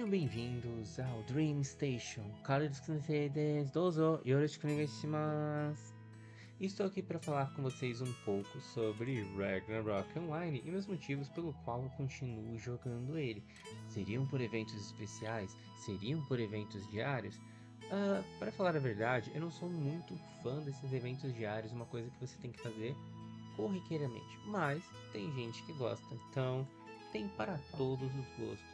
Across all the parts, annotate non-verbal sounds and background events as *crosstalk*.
Sejam bem-vindos ao Dream Station. Dozo. Estou aqui para falar com vocês um pouco sobre Ragnarok Online e meus motivos pelo qual eu continuo jogando ele. Seriam por eventos especiais? Seriam por eventos diários? Uh, para falar a verdade, eu não sou muito fã desses eventos diários, uma coisa que você tem que fazer corriqueiramente. Mas tem gente que gosta, então tem para todos os gostos.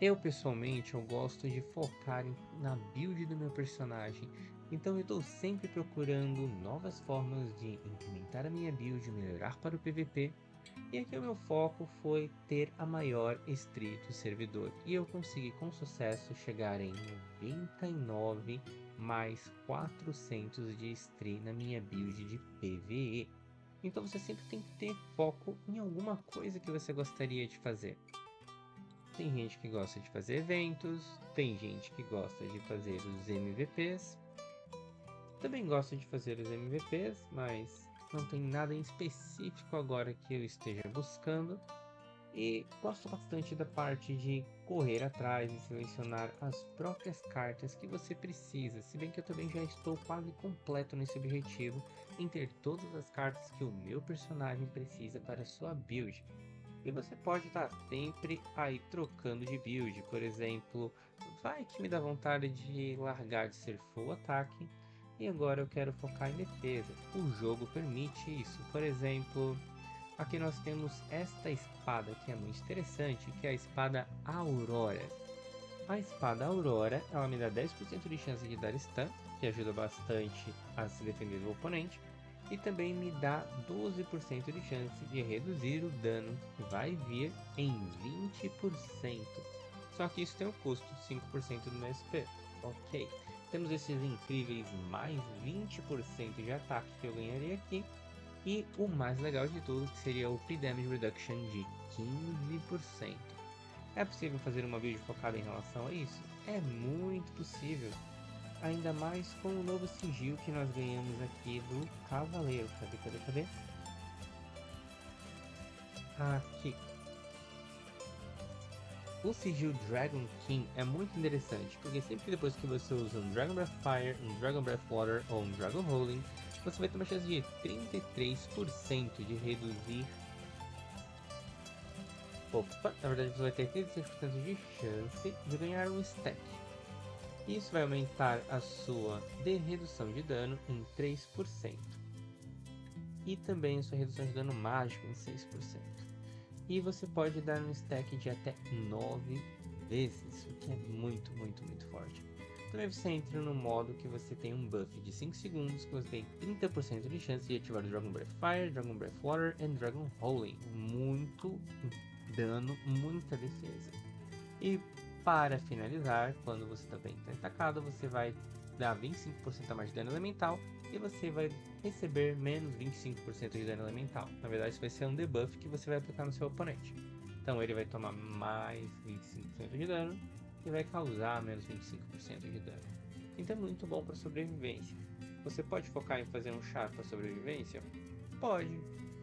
Eu pessoalmente eu gosto de focar na build do meu personagem, então eu estou sempre procurando novas formas de incrementar a minha build, melhorar para o PVP. E aqui o meu foco foi ter a maior stream do servidor e eu consegui com sucesso chegar em 99 mais 400 de stream na minha build de PVE. Então você sempre tem que ter foco em alguma coisa que você gostaria de fazer. Tem gente que gosta de fazer eventos, tem gente que gosta de fazer os MVPs. Também gosto de fazer os MVPs, mas não tem nada em específico agora que eu esteja buscando. E gosto bastante da parte de correr atrás e selecionar as próprias cartas que você precisa, se bem que eu também já estou quase completo nesse objetivo em ter todas as cartas que o meu personagem precisa para sua build. E você pode estar sempre aí trocando de build, por exemplo, vai que me dá vontade de largar de ser full ataque e agora eu quero focar em defesa. O jogo permite isso, por exemplo, Aqui nós temos esta espada que é muito interessante, que é a espada Aurora. A espada Aurora, ela me dá 10% de chance de dar stun, que ajuda bastante a se defender do oponente, e também me dá 12% de chance de reduzir o dano que vai vir em 20%. Só que isso tem um custo, 5% do meu SP. Ok, temos esses incríveis mais 20% de ataque que eu ganharia aqui, e o mais legal de tudo, que seria o P-Damage Reduction de 15%. É possível fazer uma build focada em relação a isso? É muito possível. Ainda mais com o novo sigil que nós ganhamos aqui do Cavaleiro. Cadê, cadê, cadê? Aqui. O sigil Dragon King é muito interessante, porque sempre depois que você usa um Dragon Breath Fire, um Dragon Breath Water ou um Dragon Rolling, você vai ter uma chance de 33% de reduzir. Opa, na verdade você vai ter 36% de chance de ganhar um stack. Isso vai aumentar a sua de redução de dano em 3%. E também a sua redução de dano mágico em 6%. E você pode dar um stack de até 9 vezes, o que é muito, muito, muito forte. Também você entra no modo que você tem um buff de 5 segundos, que você tem 30% de chance de ativar o Dragon Breath Fire, Dragon Breath Water e Dragon Rolling. Muito dano, muita defesa. E para finalizar, quando você também está atacado, você vai dar 25% a mais de dano elemental e você vai receber menos 25% de dano elemental. Na verdade, isso vai ser um debuff que você vai aplicar no seu oponente. Então ele vai tomar mais 25% de dano e vai causar menos 25% de dano. Então é muito bom para sobrevivência. Você pode focar em fazer um char para sobrevivência? Pode.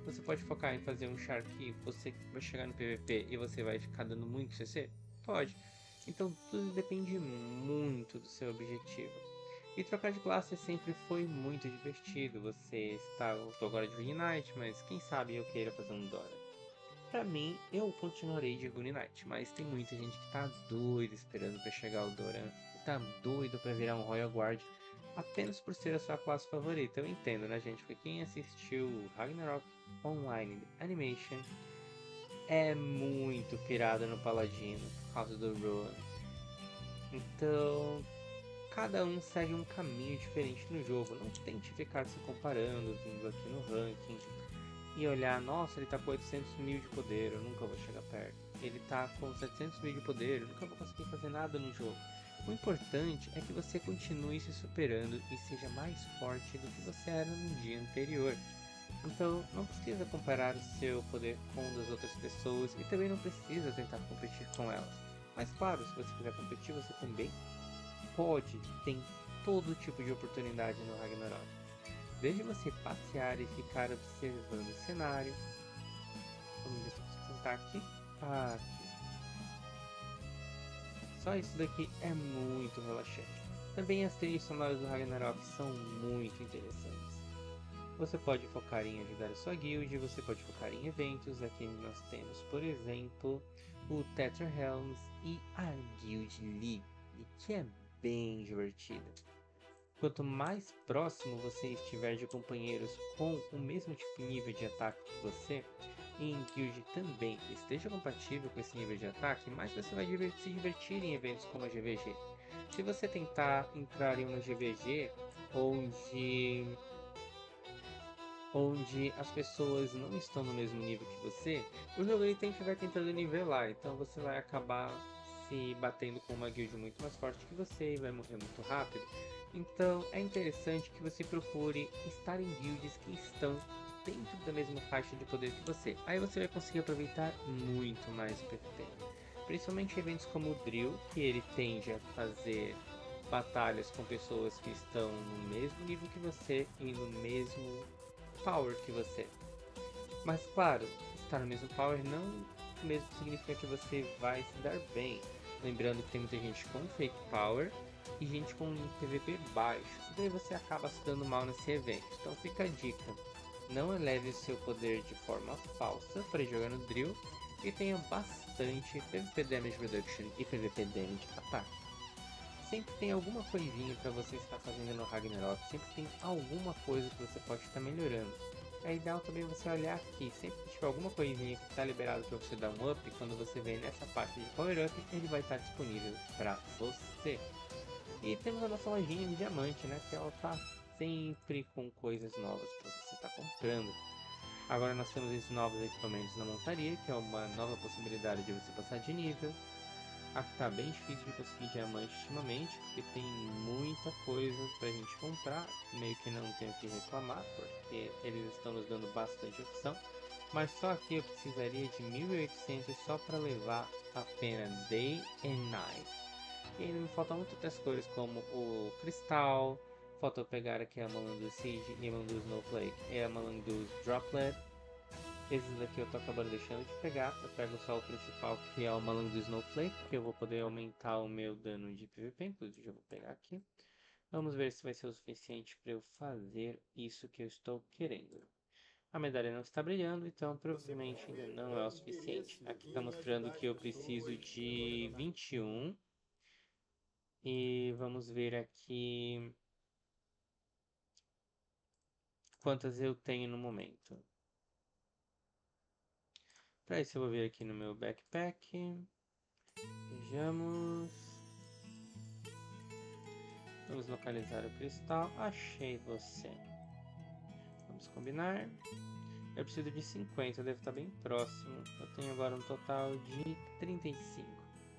Você pode focar em fazer um char que você vai chegar no PVP e você vai ficar dando muito CC? Pode. Então tudo depende muito do seu objetivo. E trocar de classe sempre foi muito divertido. Você está. Eu tô agora de Green Knight, mas quem sabe eu queira fazer um Dora. Pra mim, eu continuarei de Good Knight, mas tem muita gente que tá doida esperando para chegar o Doran, tá doido para virar um Royal Guard apenas por ser a sua classe favorita. Eu entendo, né, gente? Porque quem assistiu Ragnarok Online Animation é muito pirado no Paladino causa do Rowan. Então, cada um segue um caminho diferente no jogo. Não tente ficar se comparando, vindo aqui no ranking e olhar, nossa, ele tá com 800 mil de poder, eu nunca vou chegar perto. Ele tá com 700 mil de poder, eu nunca vou conseguir fazer nada no jogo. O importante é que você continue se superando e seja mais forte do que você era no dia anterior. Então, não precisa comparar o seu poder com o das outras pessoas e também não precisa tentar competir com elas. Mas claro, se você quiser competir, você também pode, tem todo tipo de oportunidade no Ragnarok. Desde você passear e ficar observando o cenário. Vamos ver eu sentar aqui. Aqui. Só isso daqui é muito relaxante. Também as trilhas sonoras do Ragnarok são muito interessantes. Você pode focar em ajudar a sua guild, você pode focar em eventos. Aqui nós temos, por exemplo, o Tetra Helms e a Guild League, que é bem divertida. Quanto mais próximo você estiver de companheiros com o mesmo tipo nível de ataque que você, e em guild também esteja compatível com esse nível de ataque, mais você vai se divertir em eventos como a GVG. Se você tentar entrar em uma GVG onde onde as pessoas não estão no mesmo nível que você, o jogo ele sempre vai tentando nivelar, então você vai acabar se batendo com uma guild muito mais forte que você e vai morrer muito rápido. Então é interessante que você procure estar em guilds que estão dentro da mesma faixa de poder que você. Aí você vai conseguir aproveitar muito mais o PvP. Principalmente eventos como o Drill, que ele tende a fazer batalhas com pessoas que estão no mesmo nível que você e no mesmo power que você. Mas claro, estar no mesmo power não mesmo significa que você vai se dar bem. Lembrando que tem muita gente com fake power e gente com PVP baixo. Daí você acaba se dando mal nesse evento. Então fica a dica. Não eleve seu poder de forma falsa para jogar no drill e tenha bastante PVP Damage Reduction e PVP Damage Attack. Sempre tem alguma coisinha para você estar fazendo no Ragnarok, sempre tem alguma coisa que você pode estar melhorando. É ideal também você olhar aqui, sempre que tiver alguma coisinha que está liberado para você dar um up, quando você vem nessa parte de Power Up, ele vai estar disponível para você. E temos a nossa lojinha de diamante, né? Que ela tá sempre com coisas novas para você estar tá comprando. Agora nós temos esses novos equipamentos na montaria, que é uma nova possibilidade de você passar de nível. Aqui tá bem difícil de conseguir diamante ultimamente, porque tem muita coisa pra gente comprar. Meio que não tenho que reclamar, porque eles estão nos dando bastante opção. Mas só aqui eu precisaria de 1800 só para levar a pena Day and Night. E ainda me faltam muitas cores como o cristal, falta eu pegar aqui a Malandus Siege e a Malandus Snowflake e a Malandus Droplet. Esses daqui eu tô acabando deixando de pegar, eu pego só o principal que é o Malandus Snowflake, que eu vou poder aumentar o meu dano de PVP, inclusive eu vou pegar aqui. Vamos ver se vai ser o suficiente para eu fazer isso que eu estou querendo. A medalha não está brilhando, então provavelmente não é o suficiente. Aqui está mostrando que eu preciso de 21 e vamos ver aqui quantas eu tenho no momento. Para isso eu vou vir aqui no meu backpack. Vejamos. Vamos localizar o cristal. Achei você. Vamos combinar. Eu preciso de 50, deve estar bem próximo. Eu tenho agora um total de 35.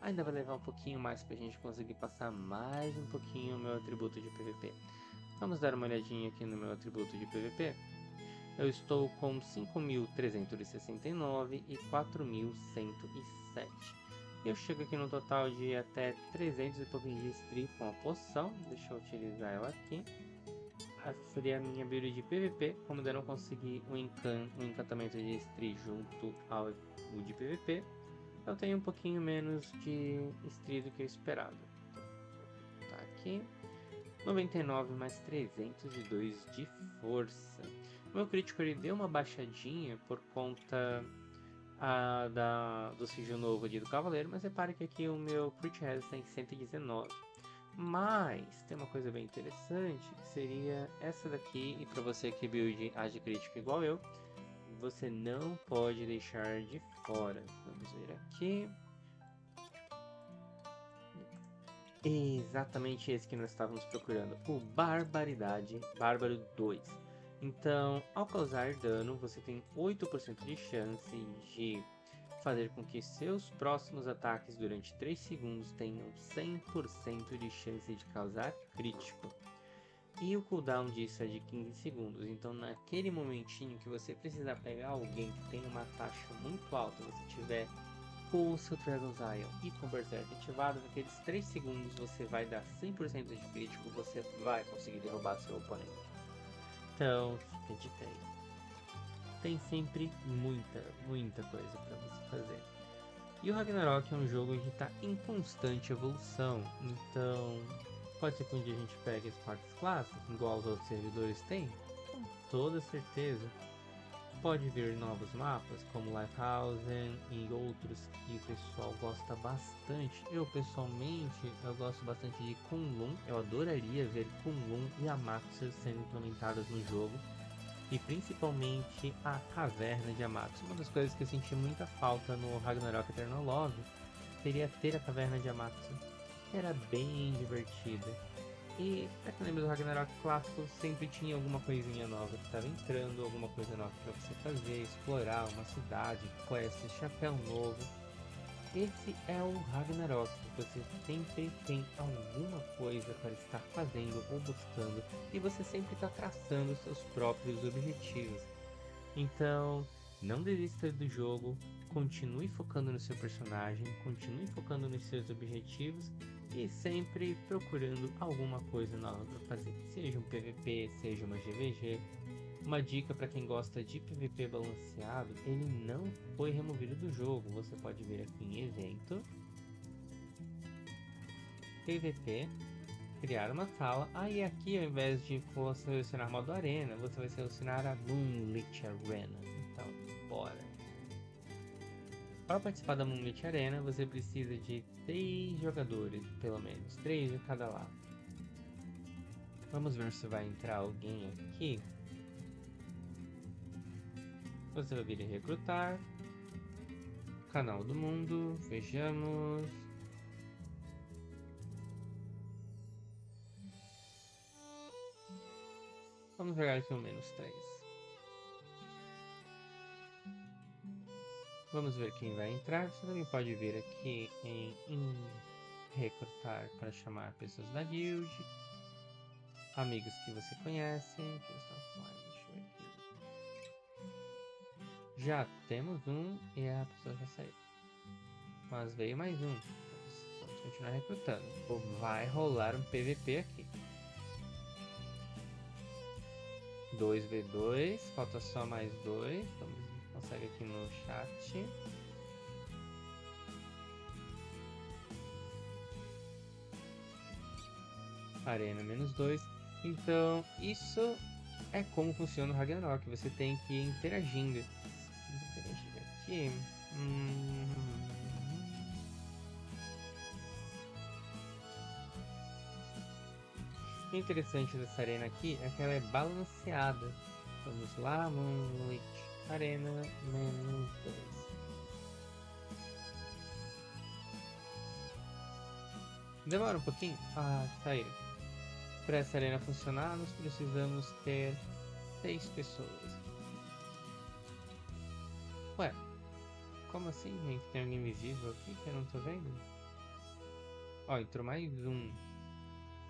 Ainda vai levar um pouquinho mais para a gente conseguir passar mais um pouquinho o meu atributo de PVP. Vamos dar uma olhadinha aqui no meu atributo de PVP. Eu estou com 5.369 e 4.107. Eu chego aqui no total de até 300 e pouquinho de stream com a poção. Deixa eu utilizar ela aqui. Essa seria a minha build de PVP. Como ainda não consegui um, encan um encantamento de stream junto ao de PVP, eu tenho um pouquinho menos de estria do que eu esperava. Tá aqui. 99 mais 302 de força. O meu crítico ele deu uma baixadinha por conta a, da, do sigilo novo ali do cavaleiro, mas repare que aqui o meu crit está em 119. Mas tem uma coisa bem interessante que seria essa daqui, e para você que build age crítico igual eu, você não pode deixar de fora. Vamos ver aqui. Exatamente esse que nós estávamos procurando, o Barbaridade Bárbaro 2. Então, ao causar dano, você tem 8% de chance de fazer com que seus próximos ataques durante 3 segundos tenham 100% de chance de causar crítico. E o cooldown disso é de 15 segundos. Então, naquele momentinho que você precisar pegar alguém que tem uma taxa muito alta, você tiver com o seu Dragon's Ion e com o Berserk ativado, naqueles 3 segundos você vai dar 100% de crítico, você vai conseguir derrubar seu oponente. Então, fica de aí. Tem sempre muita, muita coisa para você fazer. E o Ragnarok é um jogo que está em constante evolução, então pode ser que um dia a gente pegue as partes clássicas, igual os outros servidores têm, com toda certeza. Pode vir novos mapas, como Lifehausen e outros que o pessoal gosta bastante. Eu, pessoalmente, eu gosto bastante de Kunlun. Eu adoraria ver Kunlun e Amatsu sendo implementadas no jogo. E principalmente a Caverna de Amatsu. Uma das coisas que eu senti muita falta no Ragnarok Eternal Love seria ter a Caverna de Amatsu. Era bem divertida. E quem lembra do Ragnarok clássico, sempre tinha alguma coisinha nova que estava entrando, alguma coisa nova para você fazer, explorar uma cidade, quests, chapéu novo. Esse é o Ragnarok, você sempre tem alguma coisa para estar fazendo ou buscando e você sempre está traçando seus próprios objetivos. Então, não desista do jogo, continue focando no seu personagem, continue focando nos seus objetivos e sempre procurando alguma coisa nova para fazer, seja um PVP, seja uma GVG. Uma dica para quem gosta de PVP balanceado, ele não foi removido do jogo. Você pode ver aqui em evento, PVP, criar uma sala. Aí ah, aqui ao invés de você selecionar modo arena, você vai selecionar a Moonlit Arena. Então, bora! Para participar da Moonlit Arena, você precisa de 3 jogadores, pelo menos, 3 de cada lado. Vamos ver se vai entrar alguém aqui. Você vai vir recrutar. Canal do mundo, vejamos. Vamos jogar aqui o menos 3. Vamos ver quem vai entrar. Você também pode vir aqui em, em recrutar para chamar pessoas da guild, amigos que você conhece. Já temos um e a pessoa já saiu. Mas veio mais um. Vamos continuar recrutando. Vai rolar um PVP aqui. 2v2, falta só mais dois. Vamos consegue aqui no chat. Arena menos 2. Então, isso é como funciona o Ragnarok. Você tem que ir interagindo. Vamos interagir aqui. Hum... O interessante dessa arena aqui é que ela é balanceada. Vamos lá, Moonlit Arena menos 2. Demora um pouquinho? Ah, sair. Para essa arena funcionar, nós precisamos ter seis pessoas. Ué, como assim, gente? Tem alguém invisível aqui que eu não tô vendo? Ó, entrou mais um.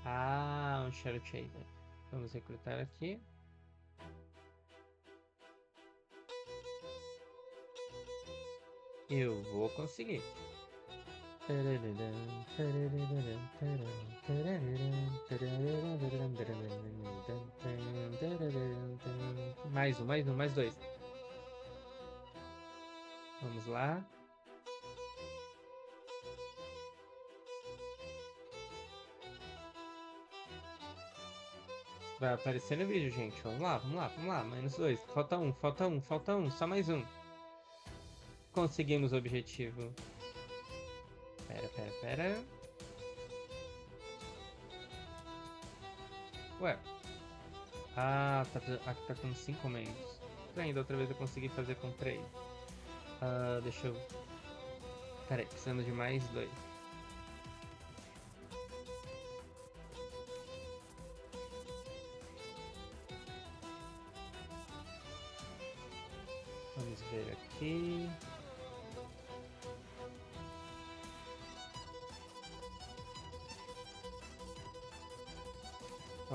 Ah, um Shadow Shader. Vamos recrutar aqui. Eu vou conseguir. Mais um, mais um, mais dois. Vamos lá. Vai aparecer no vídeo, gente. Vamos lá, vamos lá, vamos lá. Menos dois. Falta um, falta um, falta um. Só mais um. Conseguimos o objetivo. Pera, pera, pera. Ué. Ah, tá, aqui tá com 5 membros. Ainda outra vez eu consegui fazer com 3. Ah, deixa eu... Pera aí, precisando de mais 2. Vamos ver aqui.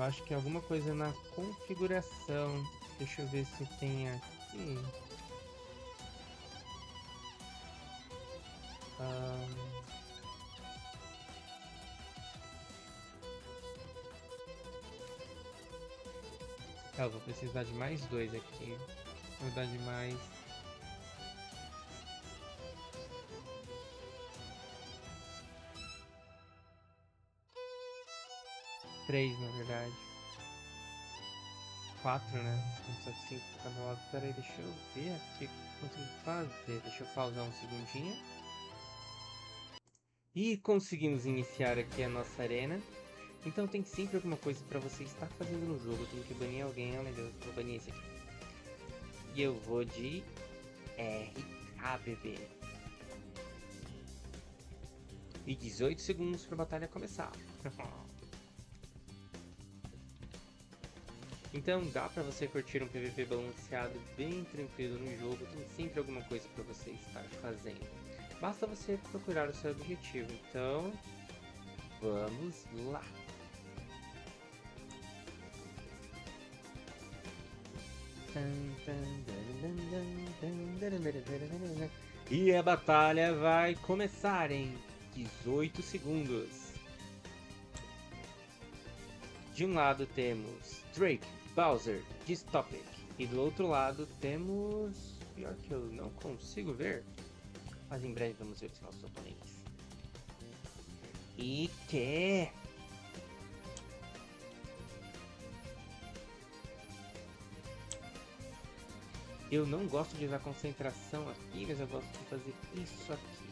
Acho que alguma coisa na configuração. Deixa eu ver se tem aqui. Um... eu vou precisar de mais dois aqui. Vou dar de mais. Três, na verdade. Quatro, né? Só que cinco lado. Pera aí, deixa eu ver aqui o que consigo fazer. Deixa eu pausar um segundinho. E conseguimos iniciar aqui a nossa arena. Então tem sempre alguma coisa pra você estar fazendo no jogo. Tem que banir alguém. Oh meu Deus, vou banir esse aqui. E eu vou de RKBB. E 18 segundos pra batalha começar. *laughs* então dá pra você curtir um PVP balanceado bem tranquilo no jogo. Tem sempre alguma coisa pra você estar fazendo. Basta você procurar o seu objetivo. Então, vamos lá. E a batalha vai começar em 18 segundos. De um lado temos Drake, Bowser, Dystopic. E do outro lado temos... Pior que eu não consigo ver. Mas em breve vamos ver os nossos oponentes. E que... Eu não gosto de usar concentração aqui, mas eu gosto de fazer isso aqui.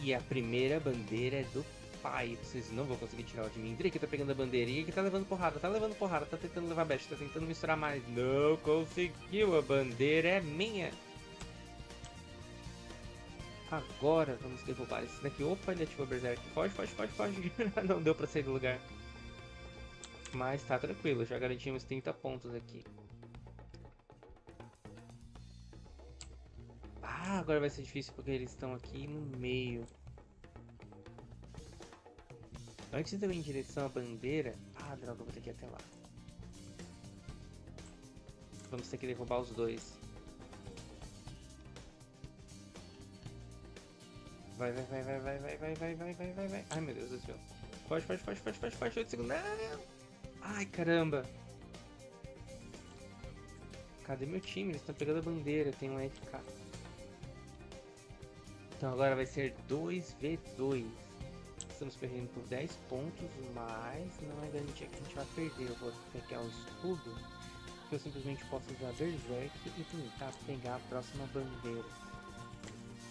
E a primeira bandeira é do pai. Vocês não vão conseguir tirar o de mim. Drake tá pegando a bandeira e tá levando porrada, tá levando porrada, tá tentando levar best, tá tentando misturar mais. Não conseguiu, a bandeira é minha. Agora vamos derrubar esse daqui. Opa, ele ativou o Berserk. Foge, foge, foge, foge. *laughs* não deu pra sair do lugar. Mas tá tranquilo, já garantimos 30 pontos aqui. Ah, agora vai ser difícil porque eles estão aqui no meio. Antes de eu ir em direção à bandeira... Ah, droga, eu vou ter que ir até lá. Vamos ter que derrubar os dois. Vai, vai, vai, vai, vai, vai, vai, vai, vai, vai, vai, vai. Ai, meu Deus do céu. Foge, foge, foge, foge, foge, foge, 8 segundos. Não! Ai, caramba. Cadê meu time? Eles estão pegando a bandeira. Tem um FK. Então agora vai ser 2v2. Estamos perdendo por 10 pontos, mas não é garantia que a gente vai perder. Eu vou pegar o escudo, que eu simplesmente posso usar Berserk e tentar pegar a próxima bandeira.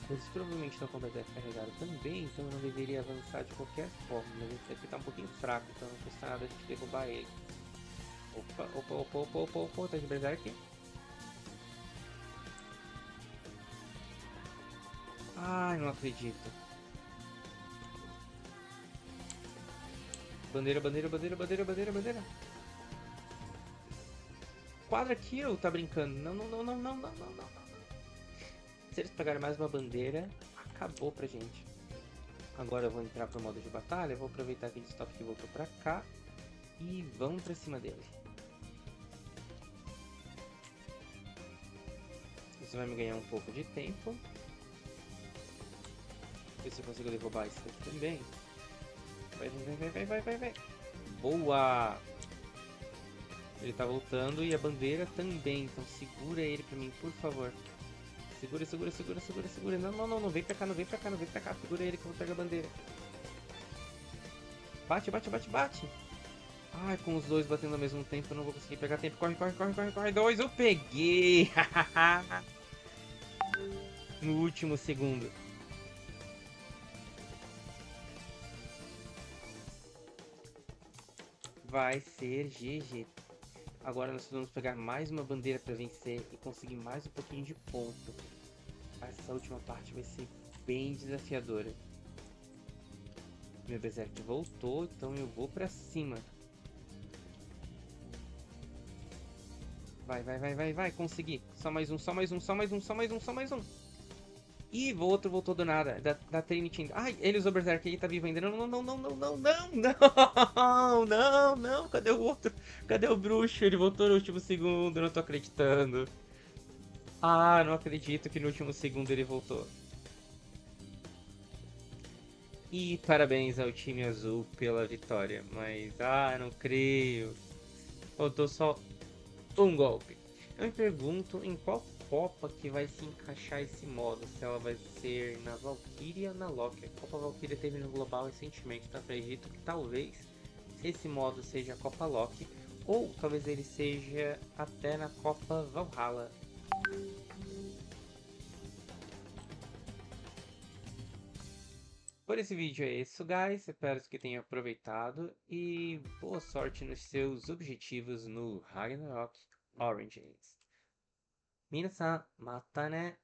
Eles provavelmente estão com o Berserk carregado também, então eu não deveria avançar de qualquer forma. Mas esse aqui tá um pouquinho fraco, então não custa nada a gente derrubar ele. Opa, opa, opa, opa, opa, opa, tá de Berserk. Ai, não acredito. Bandeira, bandeira, bandeira, bandeira, bandeira, bandeira. Quadra kill, tá brincando. Não, não, não, não, não, não, não, não. Se eles pegarem mais uma bandeira, acabou pra gente. Agora eu vou entrar pro modo de batalha, vou aproveitar aquele stop que voltou pra cá e vamos pra cima dele. Isso vai me ganhar um pouco de tempo ver se eu consigo derrubar isso aqui também. Vai, vai, vai, vai, vai, vai. Boa! Ele tá voltando e a bandeira também, então segura ele pra mim, por favor. Segura, segura, segura, segura, segura. Não, não, não, não vem pra cá, não vem pra cá, não vem pra cá. Segura ele que eu vou pegar a bandeira. Bate, bate, bate, bate. Ai, com os dois batendo ao mesmo tempo eu não vou conseguir pegar tempo. Corre, corre, corre, corre, corre. Dois, eu peguei! *laughs* no último segundo. Vai ser GG. Agora nós vamos pegar mais uma bandeira para vencer e conseguir mais um pouquinho de ponto. Essa última parte vai ser bem desafiadora. Meu Berserk voltou, então eu vou para cima. Vai, vai, vai, vai, vai, consegui. Só mais um, só mais um, só mais um, só mais um, só mais um. Ih, o outro voltou do nada. Da, da Trinity. Ai, ele usou Berserk, ele tá vivo ainda. Não, não, não, não, não, não, não, *laughs* não, não, não. Cadê o outro? Cadê o bruxo? Ele voltou no último segundo, não tô acreditando. Ah, não acredito que no último segundo ele voltou. E parabéns ao time azul pela vitória. Mas, ah, não creio. Faltou só um golpe. Eu me pergunto em qual Copa que vai se encaixar esse modo, se ela vai ser na Valkyria ou na Loki. A Copa Valkyria teve no global recentemente, então acredito que talvez esse modo seja a Copa Loki, ou talvez ele seja até na Copa Valhalla. Por esse vídeo é isso, guys. Espero que tenham aproveitado e boa sorte nos seus objetivos no Ragnarok Origins. 皆さん、またね。